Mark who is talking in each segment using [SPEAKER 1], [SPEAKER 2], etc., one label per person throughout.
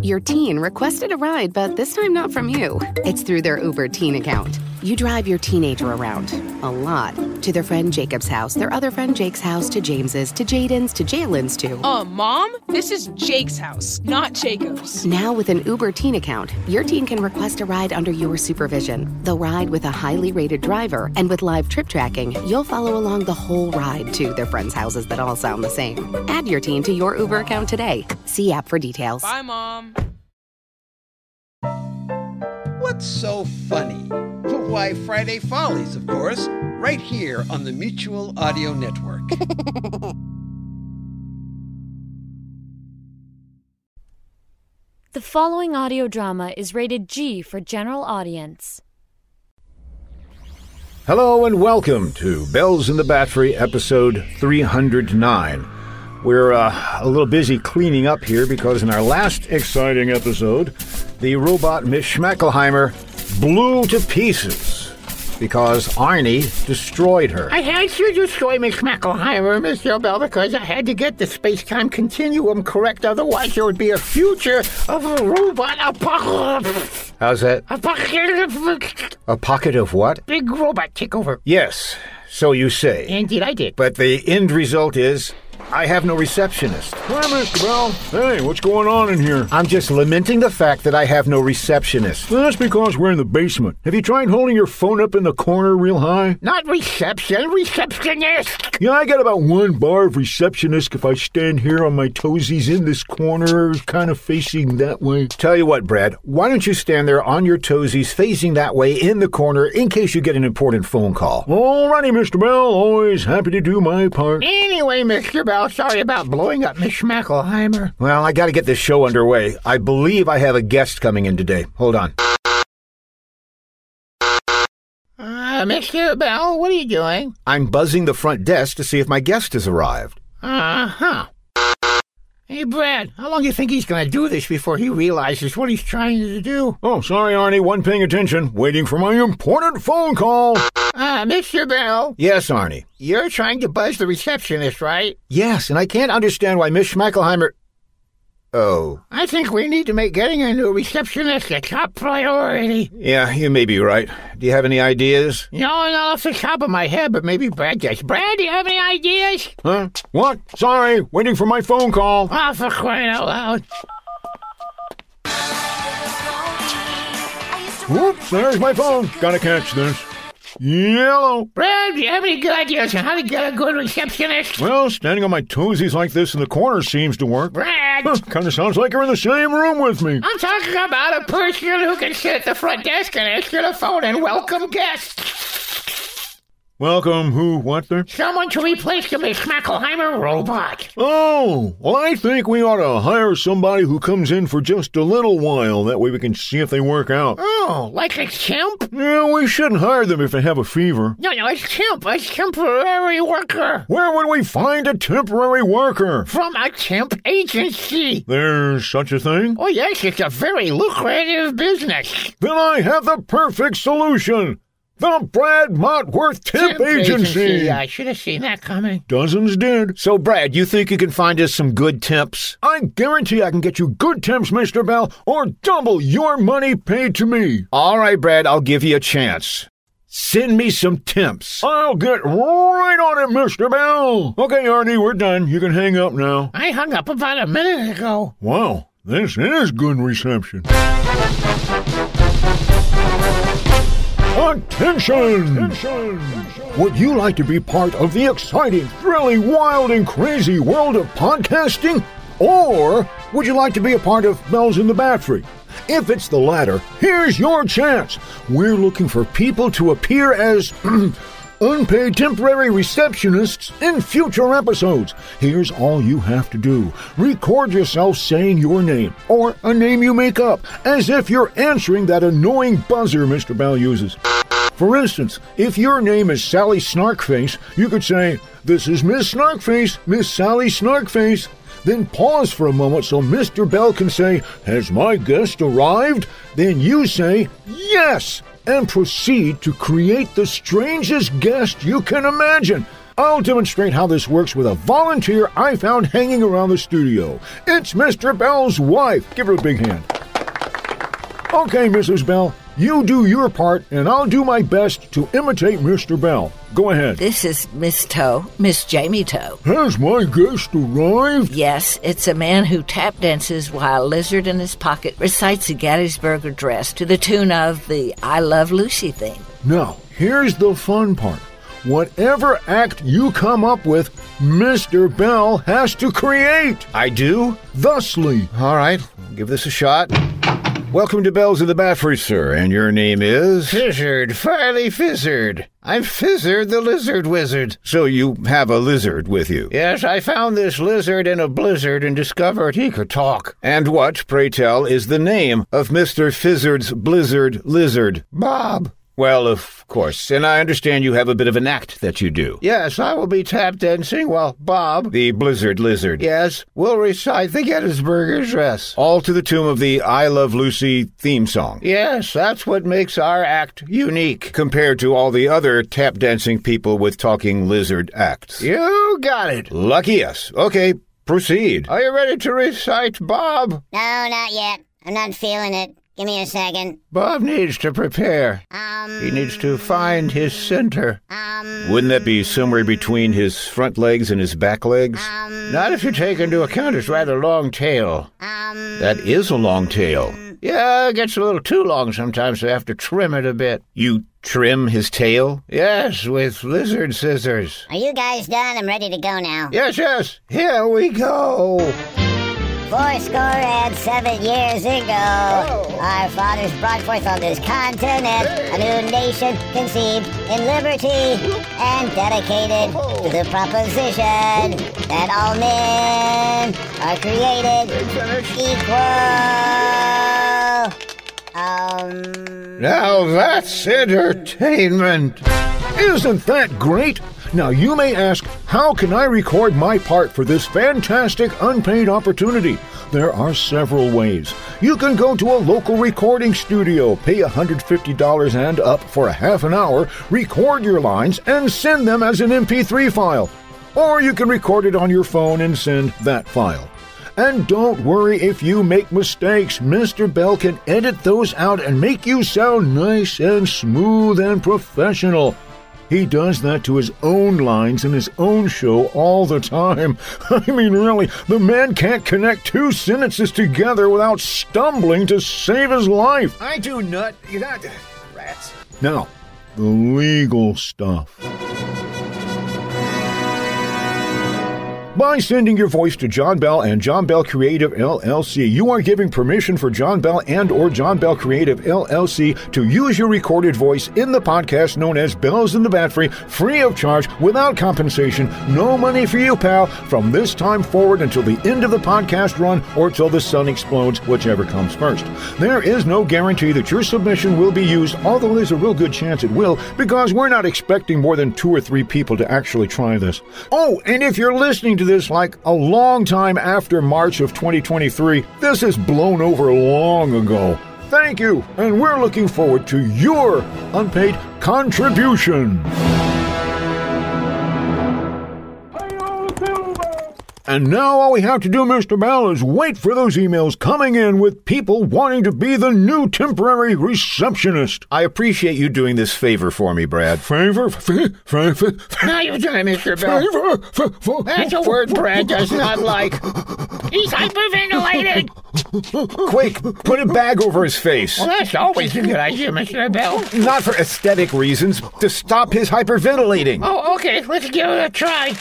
[SPEAKER 1] Your teen requested a ride, but this time not from you. It's through their Uber teen account. You drive your teenager around a lot to their friend Jacob's house, their other friend Jake's house, to James's, to Jaden's, to Jalen's, to.
[SPEAKER 2] Uh, Mom, this is Jake's house, not Jacob's.
[SPEAKER 1] Now, with an Uber teen account, your teen can request a ride under your supervision. They'll ride with a highly rated driver, and with live trip tracking, you'll follow along the whole ride to their friends' houses that all sound the same. Add your teen to your Uber account today. See app for details.
[SPEAKER 2] Bye, Mom.
[SPEAKER 3] What's so funny? Why, Friday Follies, of course, right here on the Mutual Audio Network.
[SPEAKER 4] The following audio drama is rated G for general audience.
[SPEAKER 5] Hello and welcome to Bells in the Batfry, episode 309. We're uh, a little busy cleaning up here because in our last exciting episode, the robot Miss Schmacklehiemer blew to pieces because Arnie destroyed her.
[SPEAKER 6] I had to destroy Miss Schmacklehiemer, Mr. Bell, because I had to get the space-time continuum correct. Otherwise, there would be a future of a robot apocalypse.
[SPEAKER 5] How's that?
[SPEAKER 6] Apocalypse.
[SPEAKER 5] A pocket of what?
[SPEAKER 6] Big robot takeover.
[SPEAKER 5] Yes, so you say.
[SPEAKER 6] Indeed, I did.
[SPEAKER 5] But the end result is I have no receptionist.
[SPEAKER 7] Hi, Mr. Bell. Hey, what's going on in here?
[SPEAKER 5] I'm just lamenting the fact that I have no receptionist.
[SPEAKER 7] That's because we're in the basement. Have you tried holding your phone up in the corner real high?
[SPEAKER 6] Not reception, receptionist.
[SPEAKER 7] Yeah, I got about one bar of receptionist if I stand here on my toesies in this corner, kind of facing that way.
[SPEAKER 5] Tell you what, Brad, why don't you stand there on your toesies facing that way in the corner in case you get an important phone call?
[SPEAKER 7] Alrighty, Mr. Bell. Always happy to do my part.
[SPEAKER 6] Anyway, Mr. Bell, sorry about blowing up Miss Schmacklehiemer.
[SPEAKER 5] Well, I got to get this show underway. I believe I have a guest coming in today. Hold on.
[SPEAKER 6] Uh, Mr. Bell, what are you doing?
[SPEAKER 5] I'm buzzing the front desk to see if my guest has arrived.
[SPEAKER 6] Uh-huh. Hey, Brad, how long do you think he's going to do this before he realizes what he's trying to do?
[SPEAKER 7] Oh, sorry, Arnie. Wasn't paying attention. Waiting for my important phone call.
[SPEAKER 6] Uh, Mr. Bell,
[SPEAKER 5] Yes, Arnie.
[SPEAKER 6] you're trying to buzz the receptionist, right?
[SPEAKER 5] Yes, and I can't understand why Miss Schmacklehiemer. Oh,
[SPEAKER 6] I think we need to make getting a new receptionist a top priority.
[SPEAKER 5] yeah, you may be right. Do you have any ideas?
[SPEAKER 6] No, not off the top of my head, but maybe Brad does. Brad, do you have any ideas?
[SPEAKER 7] Huh? What? Sorry. Waiting for my phone call.
[SPEAKER 6] Oh, for crying out loud.
[SPEAKER 7] Oops, there's my phone. Gotta catch this. Yellow.
[SPEAKER 6] Brad, do you have any good ideas on how to get a good receptionist?
[SPEAKER 7] Well, standing on my toesies like this in the corner seems to work.
[SPEAKER 6] Brad,
[SPEAKER 7] Huh, kind of sounds like you're in the same room with me.
[SPEAKER 6] I'm talking about a person who can sit at the front desk and answer the phone and welcome guests.
[SPEAKER 7] Welcome, who, what there?
[SPEAKER 6] Someone to replace the Miss Schmacklehiemer robot.
[SPEAKER 7] Oh, well, I think we ought to hire somebody who comes in for just a little while. That way we can see if they work out.
[SPEAKER 6] Oh, like a chimp?
[SPEAKER 7] Yeah, we shouldn't hire them if they have a fever.
[SPEAKER 6] No, no, it's temp, a temporary worker.
[SPEAKER 7] Where would we find a temporary worker?
[SPEAKER 6] From a temp agency.
[SPEAKER 7] There's such a thing?
[SPEAKER 6] Oh, yes, it's a very lucrative business.
[SPEAKER 7] Then I have the perfect solution. The Brad Motworth Temp, Agency.
[SPEAKER 6] I should have seen that coming.
[SPEAKER 7] Dozens did.
[SPEAKER 5] So, Brad, you think you can find us some good temps?
[SPEAKER 7] I guarantee I can get you good temps, Mr. Bell, or double your money paid to me.
[SPEAKER 5] All right, Brad, I'll give you a chance. Send me some temps.
[SPEAKER 7] I'll get right on it, Mr. Bell. Okay, Arnie, we're done. You can hang up now.
[SPEAKER 6] I hung up about a minute ago.
[SPEAKER 7] Wow, this is good reception. Attention! Would you like to be part of the exciting, thrilling, wild, and crazy world of podcasting? Or would you like to be a part of Bells in the Batfry? If it's the latter, here's your chance. We're looking for people to appear as unpaid temporary receptionists in future episodes. Here's all you have to do record yourself saying your name, or a name you make up, as if you're answering that annoying buzzer Mr. Bell uses. For instance, if your name is Sally Snarkface, you could say, This is Miss Snarkface, Miss Sally Snarkface. Then pause for a moment so Mr. Bell can say, Has my guest arrived? Then you say, Yes! And proceed to create the strangest guest you can imagine. I'll demonstrate how this works with a volunteer I found hanging around the studio. It's Mr. Bell's wife. Give her a big hand. Okay, Mrs. Bell, you do your part, and I'll do my best to imitate Mr. Bell. Go ahead.
[SPEAKER 8] This is Miss Toe, Miss Jamie Toe.
[SPEAKER 7] Has my guest arrived?
[SPEAKER 8] Yes, it's a man who tap dances while a lizard in his pocket recites the Gettysburg Address to the tune of the I Love Lucy theme.
[SPEAKER 7] Now, here's the fun part. Whatever act you come up with, Mr. Bell has to create.
[SPEAKER 5] I do?
[SPEAKER 7] Thusly,
[SPEAKER 5] All right, give this a shot. Welcome to Bells of the Batfry, sir, and your name is?
[SPEAKER 6] Fizzard, Farley Fizzard. I'm Fizzard the Lizard Wizard.
[SPEAKER 5] So you have a lizard with you.
[SPEAKER 6] Yes, I found this lizard in a blizzard and discovered he could talk.
[SPEAKER 5] And what, pray tell, is the name of Mr. Fizzard's blizzard lizard?
[SPEAKER 6] Bob.
[SPEAKER 5] Well, of course, and I understand you have a bit of an act that you do.
[SPEAKER 6] Yes, I will be tap dancing while Bob,
[SPEAKER 5] The blizzard lizard.
[SPEAKER 6] yes, will recite the Gettysburg Address.
[SPEAKER 5] All to the tune of the I Love Lucy theme song.
[SPEAKER 6] Yes, that's what makes our act unique.
[SPEAKER 5] Compared to all the other tap dancing people with talking lizard acts.
[SPEAKER 6] You got it.
[SPEAKER 5] Lucky us. Okay, proceed.
[SPEAKER 6] Are you ready to recite, Bob?
[SPEAKER 9] No, not yet. I'm not feeling it. Give me a second.
[SPEAKER 6] Bob needs to prepare.
[SPEAKER 9] Um,
[SPEAKER 6] He needs to find his center.
[SPEAKER 9] um,
[SPEAKER 5] Wouldn't that be somewhere between his front legs and his back legs?
[SPEAKER 9] um,
[SPEAKER 6] Not if you take into account his rather long tail.
[SPEAKER 9] um,
[SPEAKER 5] That is a long tail.
[SPEAKER 6] Yeah, it gets a little too long sometimes, so I have to trim it a bit.
[SPEAKER 5] You trim his tail?
[SPEAKER 6] Yes, with lizard scissors.
[SPEAKER 9] are you guys done? I'm ready to go now.
[SPEAKER 6] Yes, yes, here we go.
[SPEAKER 9] Four score and seven years ago, our fathers brought forth on this continent a new nation conceived in liberty and dedicated to the proposition that all men are created equal. Um.
[SPEAKER 6] Now that's entertainment.
[SPEAKER 7] isn't that great? Now you may ask, how can I record my part for this fantastic unpaid opportunity? There are several ways. You can go to a local recording studio, pay $150 and up for a half an hour, record your lines, and send them as an MP3 file. Or you can record it on your phone and send that file. And don't worry if you make mistakes. Mr. Bell can edit those out and make you sound nice and smooth and professional. He does that to his own lines in his own show all the time. I mean, really, the man can't connect two sentences together without stumbling to save his life.
[SPEAKER 5] I do nut. You're not. Rats.
[SPEAKER 7] Now, the legal stuff. By sending your voice to John Bell and John Bell Creative LLC, you are giving permission for John Bell and or John Bell Creative LLC to use your recorded voice in the podcast known as Bells in the Batfry, free of charge, without compensation, no money for you, pal, from this time forward until the end of the podcast run or till the sun explodes, whichever comes first. There is no guarantee that your submission will be used, although there's a real good chance it will, because we're not expecting more than two or three people to actually try this. Oh, and if you're listening to this like a long time after March of 2023, this is blown over long ago. Thank you, and we're looking forward to your unpaid contribution. And now all we have to do, Mr. Bell, is wait for those emails coming in with people wanting to be the new temporary receptionist.
[SPEAKER 5] I appreciate you doing this favor for me, Brad.
[SPEAKER 7] Favor? F- f- f-
[SPEAKER 6] Now you've done it, Mr. Bell.
[SPEAKER 7] favor? F- f-
[SPEAKER 6] That's a word Brad does not like. He's hyperventilating.
[SPEAKER 5] Quick, put a bag over his face.
[SPEAKER 6] Well, that's always a good idea, Mr. Bell.
[SPEAKER 5] Not for aesthetic reasons, to stop his hyperventilating.
[SPEAKER 6] Oh, okay, let's give it a try.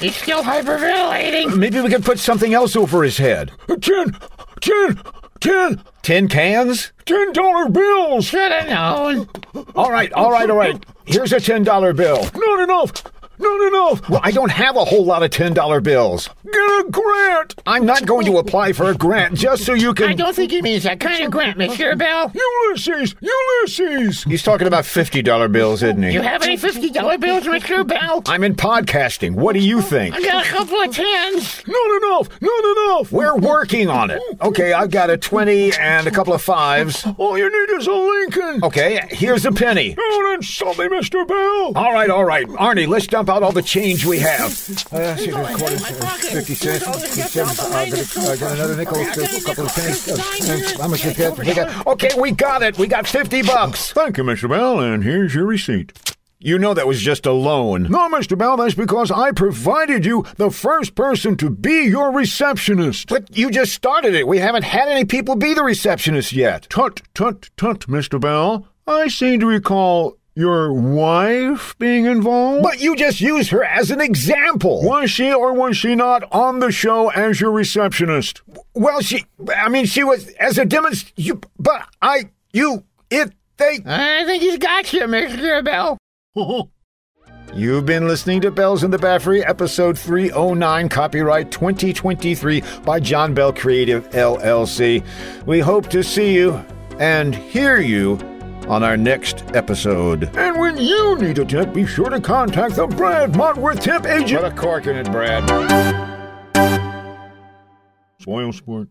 [SPEAKER 6] He's still hyperventilating.
[SPEAKER 5] Maybe we could put something else over his head.
[SPEAKER 7] Ten, ten, ten,
[SPEAKER 5] ten, cans?
[SPEAKER 7] ten dollar bills.
[SPEAKER 6] Should have known.
[SPEAKER 5] All right, all right, all right. Here's a $10 bill.
[SPEAKER 7] Not enough. Not enough.
[SPEAKER 5] Well, I don't have a whole lot of $10 bills.
[SPEAKER 7] Get a grant.
[SPEAKER 5] I'm not going to apply for a grant just so you can.
[SPEAKER 6] I don't think he means that kind of grant, Mr. Bell.
[SPEAKER 7] Ulysses, Ulysses.
[SPEAKER 5] He's talking about $50 bills, isn't he?
[SPEAKER 6] You have any $50 bills, Mr. Bell?
[SPEAKER 5] I'm in podcasting. What do you think?
[SPEAKER 6] I got a couple of tens.
[SPEAKER 7] Not enough. Not enough.
[SPEAKER 5] We're working on it. Okay, I've got a 20 and a couple of fives.
[SPEAKER 7] All you need is a Lincoln.
[SPEAKER 5] Okay, here's a penny.
[SPEAKER 7] Don't insult me, Mr. Bell.
[SPEAKER 5] All right, all right. Arnie, let's dump out all the change we have. Uh, see, there's quarters, uh, 50 cents, 57, uh, got, uh, got another nickel, a couple of pennies. How much is that? We got- Okay, we got it. We got 50 bucks.
[SPEAKER 7] Thank you, Mr. Bell, and here's your receipt.
[SPEAKER 5] You know that was just a loan.
[SPEAKER 7] No, Mr. Bell, that's because I provided you the first person to be your receptionist.
[SPEAKER 5] But you just started it. We haven't had any people be the receptionist yet.
[SPEAKER 7] Tut, tut, tut, Mr. Bell. I seem to recall your wife being involved.
[SPEAKER 5] But you just used her as an example.
[SPEAKER 7] was she or was she not on the show as your receptionist?
[SPEAKER 5] Well, she, I mean, she was as a demonst. You, but I, you, it, they.
[SPEAKER 6] I think he's got you, Mr. Bell.
[SPEAKER 5] You've been listening to Bells in the Batfry, episode 309, copyright 2023 by John Bell Creative LLC. We hope to see you and hear you on our next episode.
[SPEAKER 7] And when you need a tip, be sure to contact the Brad Motworth Tip Agent.
[SPEAKER 5] Put a cork in it, Brad.
[SPEAKER 7] Spoil sport.